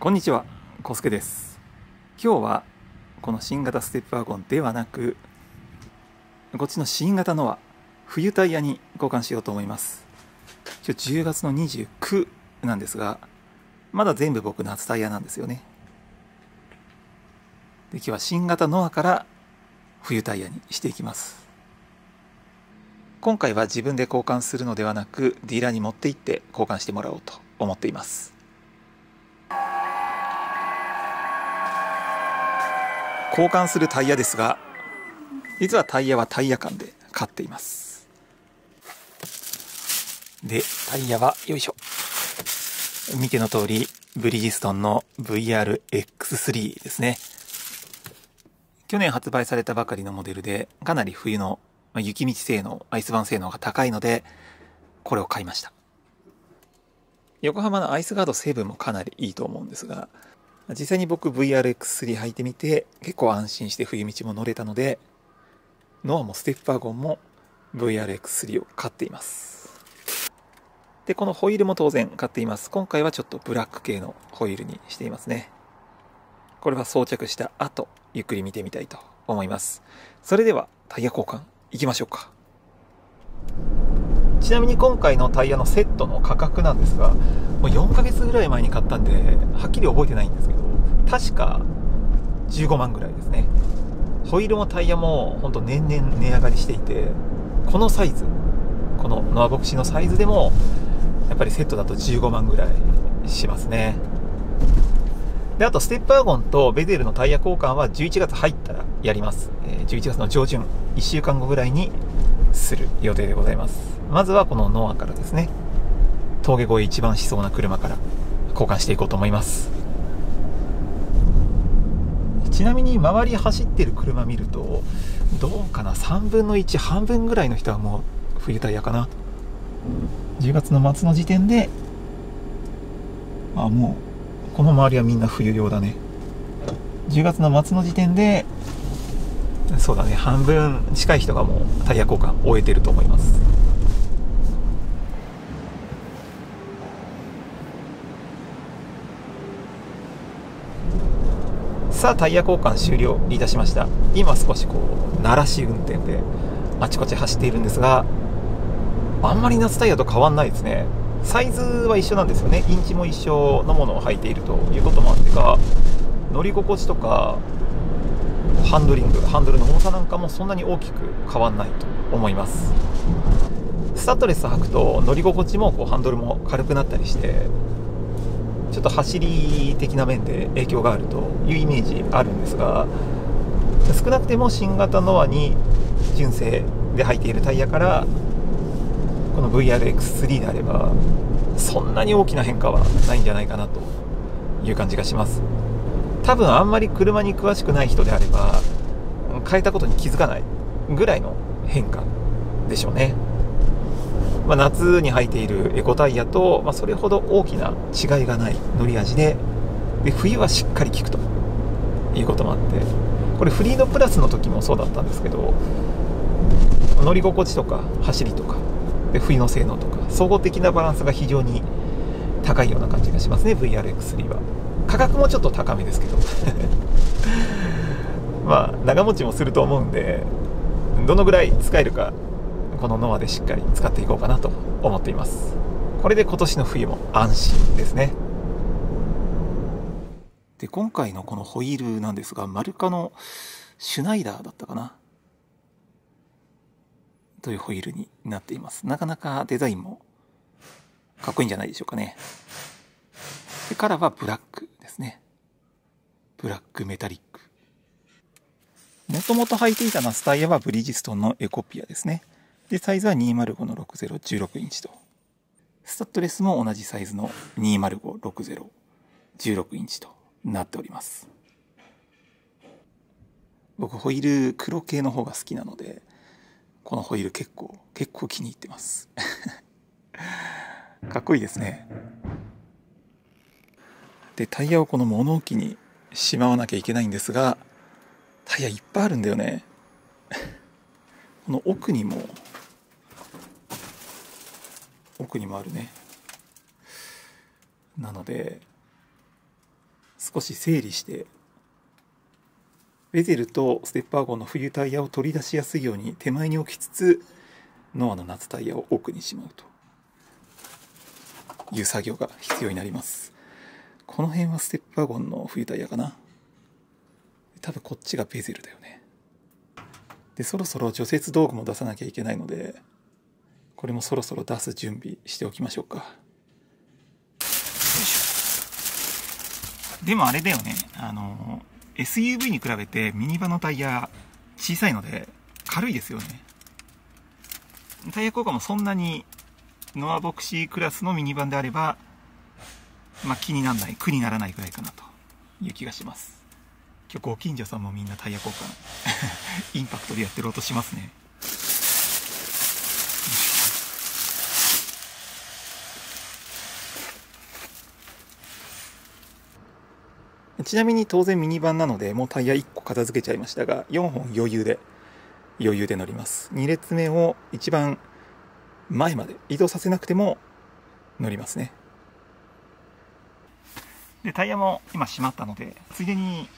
こんにちは、コスケです。今日はこの新型ステップワゴンではなく、こっちの新型のは冬タイヤに交換しようと思います。今日10月の29なんですが、まだ全部僕夏タイヤなんですよね。で今日は新型ノアから冬タイヤにしていきます。今回は自分で交換するのではなくディーラーに持って行って交換してもらおうと思っています交換するタイヤですが実はタイヤはタイヤ館で買っています。でタイヤはよいしょ。見ての通りブリヂストンの VRX3 ですね。去年発売されたばかりのモデルでかなり冬の雪道性能、アイスバン性能が高いので、これを買いました。横浜のアイスガード7もかなりいいと思うんですが、実際に僕 VRX3 履いてみて、結構安心して冬道も乗れたので、ノアもステップワゴンも VRX3 を買っています。で、このホイールも当然買っています。今回はちょっとブラック系のホイールにしていますね。これは装着した後、ゆっくり見てみたいと思います。それではタイヤ交換行きましょうかちなみに今回のタイヤのセットの価格なんですがもう4ヶ月ぐらい前に買ったんではっきり覚えてないんですけど確か15万ぐらいですね。ホイールもタイヤも本当年々値上がりしていてこのサイズこのノアボクシのサイズでもやっぱりセットだと15万ぐらいしますね。であとステップワゴンとベゼルのタイヤ交換は11月入ったらやります、え11月の上旬1週間後ぐらいにする予定でございます。まずはこのノアからですね。峠越え一番しそうな車から交換していこうと思います。ちなみに周り走ってる車見るとどうかな？3分の1半分ぐらいの人はもう冬タイヤかな。10月の末の時点であもうこの周りはみんな冬用だね。10月の末の時点でそうだね。半分近い人がもうタイヤ交換終えてると思います。さあタイヤ交換終了いたしました。今少しこう鳴らし運転であちこち走っているんですがあんまり夏タイヤと変わんないですね。サイズは一緒なんですよね。インチも一緒のものを履いているということもあってか乗り心地とかハンドリングハンドルの重さなんかもそんなに大きく変わんないと思います。スタッドレス履くと乗り心地もこうハンドルも軽くなったりしてちょっと走り的な面で影響があるというイメージあるんですが少なくても新型ノアに純正で履いているタイヤからこの VRX3 であればそんなに大きな変化はないんじゃないかなという感じがします。多分あんまり車に詳しくない人であれば変えたことに気づかないぐらいの変化でしょうね、まあ、夏に履いているエコタイヤと、まあ、それほど大きな違いがない乗り味でで冬はしっかり効くと。いうこともあって。これフリードプラスの時もそうだったんですけど乗り心地とか走りとかで冬の性能とか総合的なバランスが非常に高いような感じがしますね VRX3 は。価格もちょっと高めですけど。まあ長持ちもすると思うんでどのぐらい使えるかこのノアでしっかり使っていこうかなと思っています。これで今年の冬も安心ですね。で今回のこのホイールなんですがマルカのシュナイダーだったかな？というホイールになっています。なかなかデザインもかっこいいんじゃないでしょうかね。カラーはブラックですね。ブラックメタリック。もともと履いていたナスタイヤはブリヂストンのエコピアですね。でサイズは205の6016インチと。スタッドレスも同じサイズの2056016インチとなっております。僕ホイール黒系の方が好きなのでこのホイール結構結構気に入ってます。かっこいいですね。でタイヤをこの物置にしまわなきゃいけないんですがタイヤいっぱいあるんだよね。この奥にも奥にもあるね。なので少し整理してベゼルとステップワゴンの冬タイヤを取り出しやすいように手前に置きつつノアの夏タイヤを奥にしまうという作業が必要になります。この辺はステップワゴンの冬タイヤかな。多分こっちがベゼルだよね。でそろそろ除雪道具も出さなきゃいけないのでこれもそろそろ出す準備しておきましょうか。ょ。でもあれだよね。あの SUV に比べてミニバンのタイヤ小さいので軽いですよね。タイヤ効果もそんなにノアボクシークラスのミニバンであれば、まあ、気にならない苦にならないくらいかなという気がします。今日ご近所さんもみんなタイヤ交換。インパクトでやってる音しますね。ちなみに当然ミニバンなのでもうタイヤ1個片付けちゃいましたが4本余裕で余裕で乗ります。2列目を一番前まで移動させなくても乗りますね。でタイヤも今閉まったのでついでに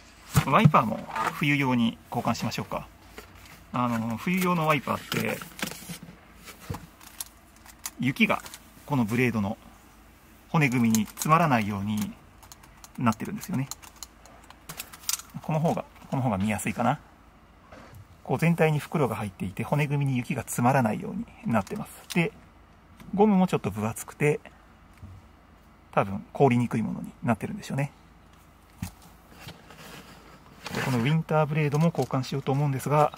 ワイパーも冬用に交換しましょうかあの冬用のワイパーって雪がこのブレードの骨組みに詰まらないようになってるんですよねこの方が、この方が見やすいかな。こう全体に袋が入っていて、骨組みに雪が詰まらないようになってます。で、ゴムもちょっと分厚くて、多分凍りにくいものになってるんでしょうね。このウィンターブレードも交換しようと思うんですが、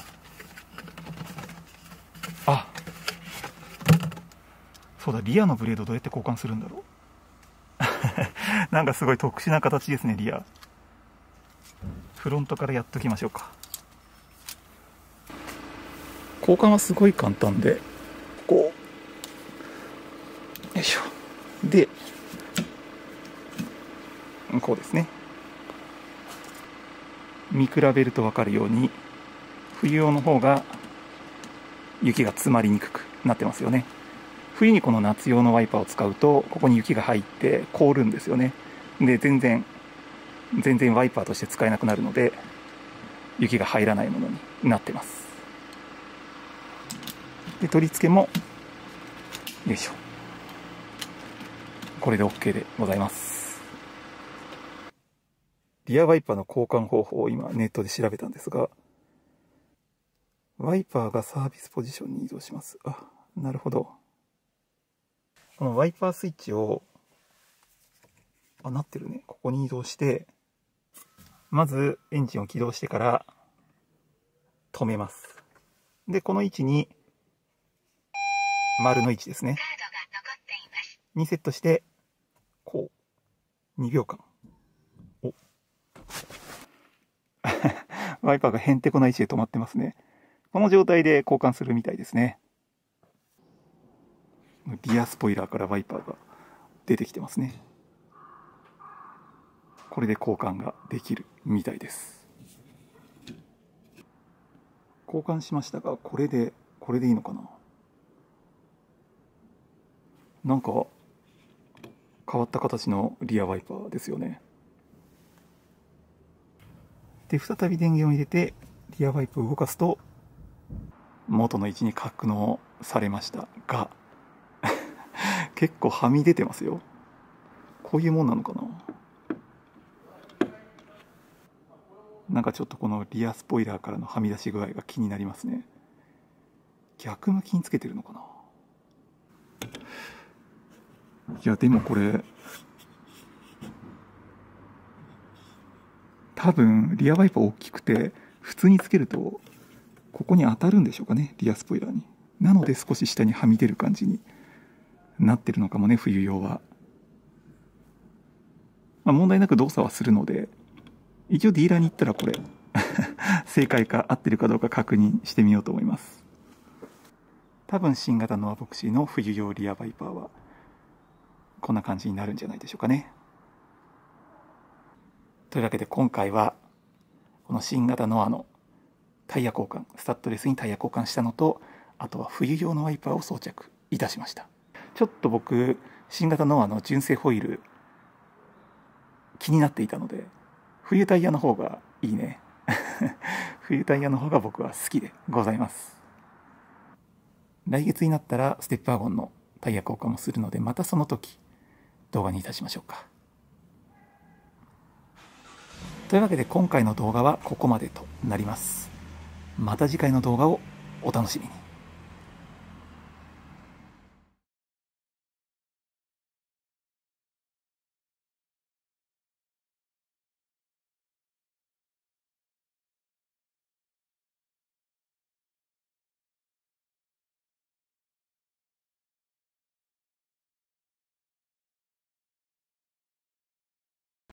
あそうだ、リアのブレードどうやって交換するんだろう。なんかすごい特殊な形ですね、リア。フロントからやっときましょうか交換はすごい簡単でこうよいしょでこうですね。見比べると分かるように冬用の方が雪が詰まりにくくなってますよね。冬にこの夏用のワイパーを使うとここに雪が入って凍るんですよね。で全然全然ワイパーとして使えなくなるので雪が入らないものになってます。で取り付けもよいしょ。これで OK でございます。リアワイパーの交換方法を今ネットで調べたんですがワイパーがサービスポジションに移動しますあなるほどこのワイパースイッチをあなってるねここに移動してまずエンジンを起動してから止めます。で、この位置に丸の位置ですね。にセットして、こう、2秒間。ワイパーがへんてこな位置で止まってますね。この状態で交換するみたいですね。リアスポイラーからワイパーが出てきてますね。これで交換ができるみたいです交換しましたがこれでこれでいいのかななんか変わった形のリアワイパーですよねで再び電源を入れてリアワイプを動かすと元の位置に格納されました。が 結構はみ出てますよ。こういうもんなのかな。なんかちょっとこのリアスポイラーからのはみ出し具合が気になりますね。逆向きにつけてるのかな。いやでもこれ多分リアワイパー大きくて普通につけるとここに当たるんでしょうかねリアスポイラーに。なので少し下にはみ出る感じになってるのかもね冬用は、まあ、問題なく動作はするので一応ディーラーに行ったらこれ 正解か合ってるかどうか確認してみようと思います。多分新型ノアボクシーの冬用リアバイパーはこんな感じになるんじゃないでしょうかね。というわけで今回はこの新型ノアのタイヤ交換スタッドレスにタイヤ交換したのとあとは冬用のワイパーを装着いたしました。ちょっと僕新型ノアの純正ホイール気になっていたので冬タイヤの方がいいね。冬タイヤの方が僕は好きでございます。来月になったらステップワゴンのタイヤ交換もするのでまたその時動画にいたしましょうか。というわけで今回の動画はここまでとなります。また次回の動画をお楽しみに。